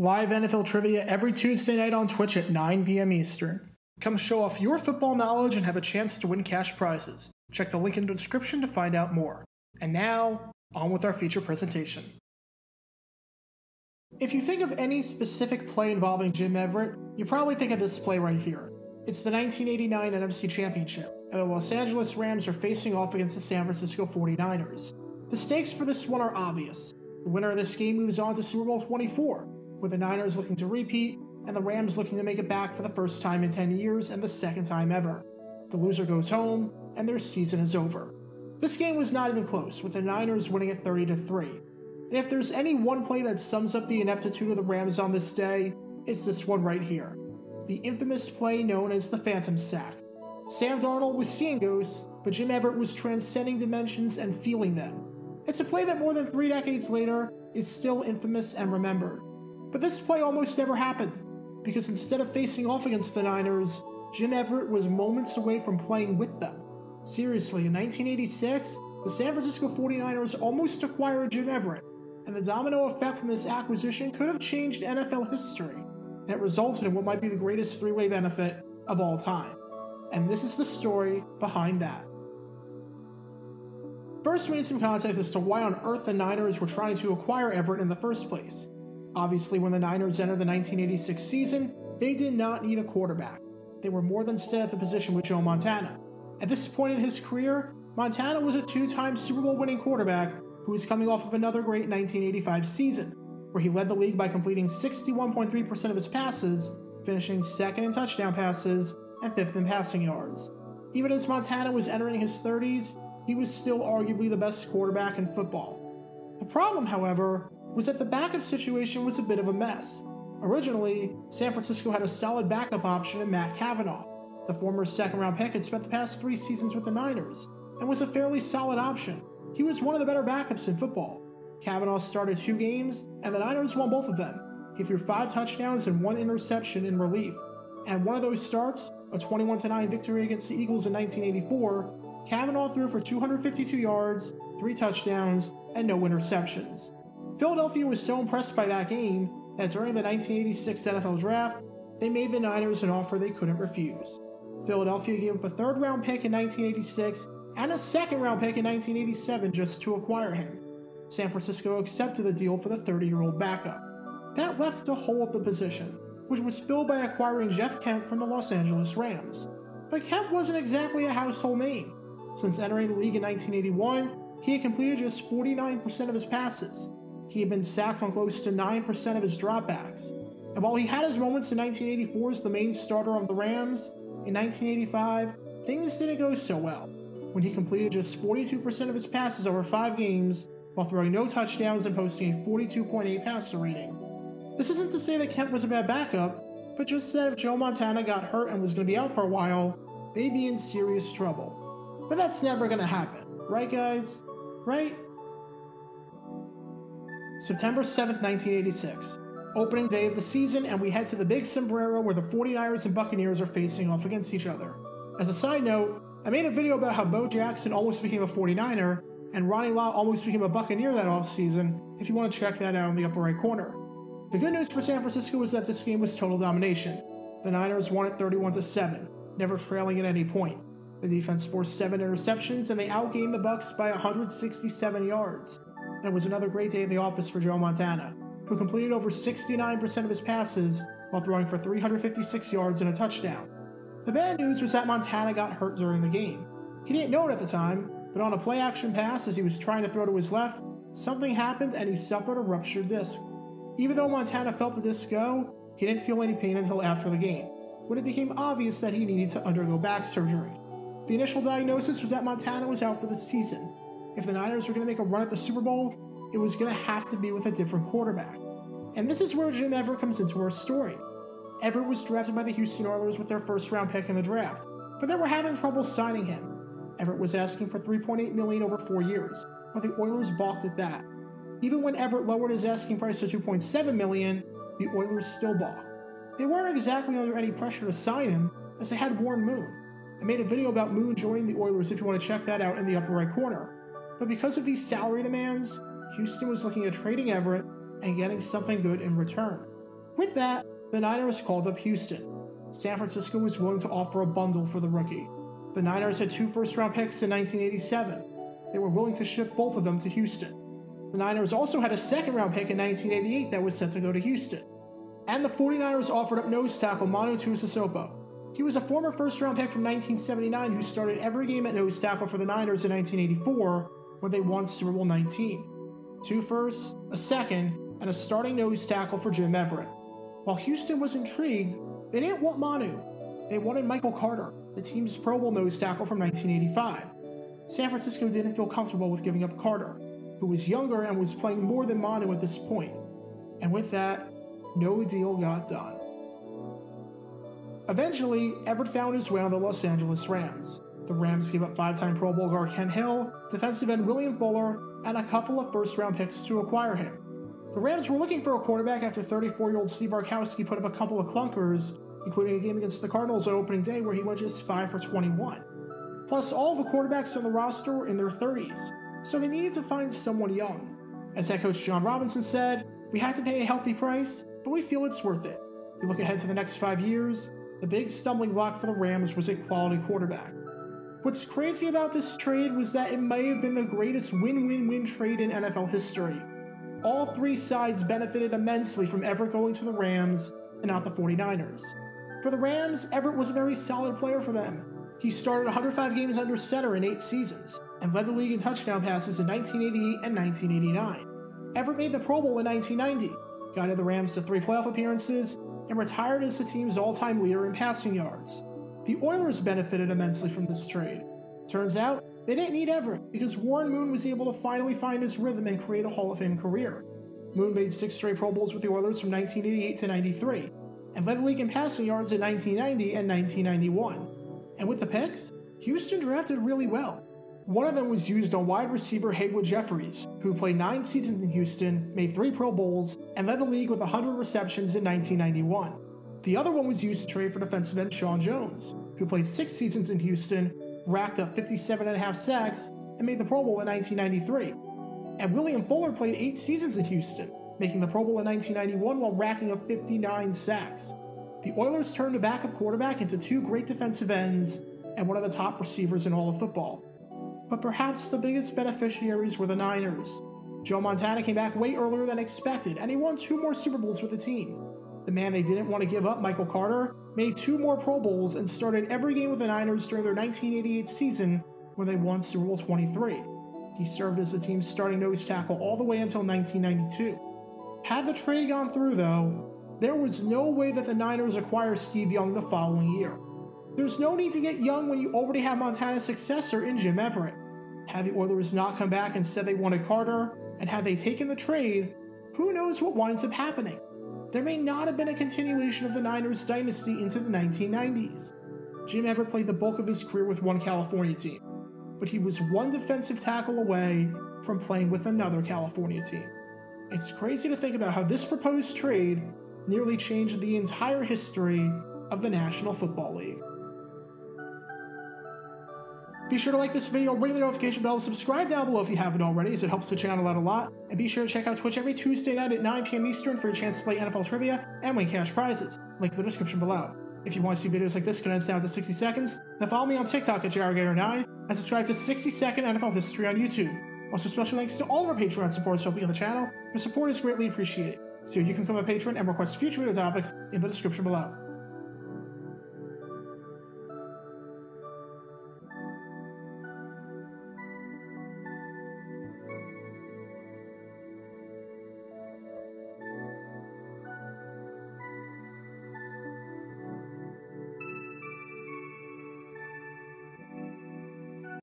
Live NFL trivia every Tuesday night on Twitch at 9 p.m. Eastern. Come show off your football knowledge and have a chance to win cash prizes. Check the link in the description to find out more. And now, on with our feature presentation. If you think of any specific play involving Jim Everett, you probably think of this play right here. It's the 1989 NFC Championship, and the Los Angeles Rams are facing off against the San Francisco 49ers. The stakes for this one are obvious. The winner of this game moves on to Super Bowl 24, with the Niners looking to repeat and the Rams looking to make it back for the first time in 10 years and the second time ever. The loser goes home, and their season is over. This game was not even close, with the Niners winning it 30 3. And if there's any one play that sums up the ineptitude of the Rams on this day, it's this one right here. The infamous play known as the Phantom Sack. Sam Darnold was seeing ghosts, but Jim Everett was transcending dimensions and feeling them. It's a play that more than three decades later is still infamous and remembered. But this play almost never happened, because instead of facing off against the Niners, Jim Everett was moments away from playing with them. Seriously, in 1986, the San Francisco 49ers almost acquired Jim Everett, and the domino effect from this acquisition could have changed NFL history, and it resulted in what might be the greatest three way benefit of all time. And this is the story behind that. First, we need some context as to why on earth the Niners were trying to acquire Everett in the first place. Obviously, when the Niners entered the 1986 season, they did not need a quarterback. They were more than set at the position with Joe Montana. At this point in his career, Montana was a two time Super Bowl winning quarterback who was coming off of another great 1985 season, where he led the league by completing 61.3% of his passes, finishing second in touchdown passes and fifth in passing yards. Even as Montana was entering his 30s, he was still arguably the best quarterback in football. The problem, however, was that the backup situation was a bit of a mess. Originally, San Francisco had a solid backup option in Matt Cavanaugh. The former second round pick had spent the past three seasons with the Niners and was a fairly solid option. He was one of the better backups in football. Cavanaugh started two games, and the Niners won both of them. He threw five touchdowns and one interception in relief. And one of those starts, a 21 9 victory against the Eagles in 1984, Cavanaugh threw for 252 yards, three touchdowns, and no interceptions. Philadelphia was so impressed by that game that during the 1986 NFL Draft, they made the Niners an offer they couldn't refuse. Philadelphia gave up a third round pick in 1986 and a second round pick in 1987 just to acquire him. San Francisco accepted the deal for the 30 year old backup. That left a hole at the position, which was filled by acquiring Jeff Kemp from the Los Angeles Rams. But Kemp wasn't exactly a household name. Since entering the league in 1981, he had completed just 49% of his passes, he had been sacked on close to 9% of his dropbacks. And while he had his moments in 1984 as the main starter on the Rams, in 1985, things didn't go so well, when he completed just 42% of his passes over five games while throwing no touchdowns and posting a 42.8 passer rating. This isn't to say that Kemp was a bad backup, but just that if Joe Montana got hurt and was going to be out for a while, they'd be in serious trouble. But that's never going to happen, right, guys? Right? September 7th, 1986. Opening day of the season, and we head to the Big Sombrero where the 49ers and Buccaneers are facing off against each other. As a side note, I made a video about how Bo Jackson almost became a 49er, and Ronnie Lott almost became a Buccaneer that offseason, if you want to check that out in the upper right corner. The good news for San Francisco was that this game was total domination. The Niners won it 31 7, never trailing at any point. The defense forced seven interceptions, and they outgained the Bucks by 167 yards and it was another great day in the office for Joe Montana, who completed over 69% of his passes while throwing for 356 yards and a touchdown. The bad news was that Montana got hurt during the game. He didn't know it at the time, but on a play action pass as he was trying to throw to his left, something happened and he suffered a ruptured disc. Even though Montana felt the disc go, he didn't feel any pain until after the game, when it became obvious that he needed to undergo back surgery. The initial diagnosis was that Montana was out for the season, if the Niners were going to make a run at the Super Bowl, it was going to have to be with a different quarterback. And this is where Jim Everett comes into our story. Everett was drafted by the Houston Oilers with their first round pick in the draft, but they were having trouble signing him. Everett was asking for 3.8 million over 4 years, but the Oilers balked at that. Even when Everett lowered his asking price to 2.7 million, the Oilers still balked. They weren't exactly under any pressure to sign him, as they had Warren Moon. I made a video about Moon joining the Oilers if you want to check that out in the upper right corner. But because of these salary demands, Houston was looking at trading Everett and getting something good in return. With that, the Niners called up Houston. San Francisco was willing to offer a bundle for the rookie. The Niners had two first round picks in 1987. They were willing to ship both of them to Houston. The Niners also had a second round pick in 1988 that was set to go to Houston. And the 49ers offered up nose tackle Manu Tuiasosopo. He was a former first round pick from 1979 who started every game at nose tackle for the Niners in 1984 when they won Super Bowl 19. Two firsts, a second, and a starting nose tackle for Jim Everett. While Houston was intrigued, they didn't want Manu. They wanted Michael Carter, the team's Pro Bowl nose tackle from 1985. San Francisco didn't feel comfortable with giving up Carter, who was younger and was playing more than Manu at this point. And with that, no deal got done. Eventually, Everett found his way on the Los Angeles Rams. The Rams gave up five time Pro Bowl guard Kent Hill, defensive end William Fuller, and a couple of first round picks to acquire him. The Rams were looking for a quarterback after 34 year old Steve Bartkowski put up a couple of clunkers, including a game against the Cardinals on opening day where he went just 5 for 21. Plus, all the quarterbacks on the roster were in their 30s, so they needed to find someone young. As head coach John Robinson said, we had to pay a healthy price, but we feel it's worth it. You look ahead to the next five years, the big stumbling block for the Rams was a quality quarterback. What's crazy about this trade was that it may have been the greatest win win win trade in NFL history. All three sides benefited immensely from Everett going to the Rams and not the 49ers. For the Rams, Everett was a very solid player for them. He started 105 games under center in eight seasons and led the league in touchdown passes in 1988 and 1989. Everett made the Pro Bowl in 1990, guided the Rams to three playoff appearances, and retired as the team's all time leader in passing yards. The Oilers benefited immensely from this trade. Turns out, they didn't need Everett because Warren Moon was able to finally find his rhythm and create a Hall of Fame career. Moon made six straight Pro Bowls with the Oilers from 1988 to 93, and led the league in passing yards in 1990 and 1991. And with the picks, Houston drafted really well. One of them was used on wide receiver Haywood Jeffires, who played nine seasons in Houston, made three Pro Bowls, and led the league with 100 receptions in 1991. The other one was used to trade for defensive end Sean Jones, who played six seasons in Houston, racked up 57.5 sacks, and made the Pro Bowl in 1993. And William Fuller played eight seasons in Houston, making the Pro Bowl in 1991 while racking up 59 sacks. The Oilers turned a backup quarterback into two great defensive ends and one of the top receivers in all of football. But perhaps the biggest beneficiaries were the Niners. Joe Montana came back way earlier than expected, and he won two more Super Bowls with the team. The man they didn't want to give up, Michael Carter, made two more Pro Bowls and started every game with the Niners during their 1988 season when they won Super Bowl 23. He served as the team's starting nose tackle all the way until 1992. Had the trade gone through, though, there was no way that the Niners acquire Steve Young the following year. There's no need to get young when you already have Montana's successor in Jim Everett. Had the Oilers not come back and said they wanted Carter, and had they taken the trade, who knows what winds up happening? There may not have been a continuation of the Niners dynasty into the 1990s. Jim Everett played the bulk of his career with one California team, but he was one defensive tackle away from playing with another California team. It's crazy to think about how this proposed trade nearly changed the entire history of the National Football League. Be sure to like this video, ring the notification bell, subscribe down below if you haven't already, as it helps the channel out a lot. And be sure to check out Twitch every Tuesday night at 9 p.m. Eastern for a chance to play NFL trivia and win cash prizes. Link in the description below. If you want to see videos like this condensed down to 60 seconds, then follow me on TikTok at JaguarGator9 and subscribe to 60 Second NFL History on YouTube. Also, special thanks to all of our Patreon supporters helping on the channel. Your support is greatly appreciated. So you can become a patron and request future video topics in the description below.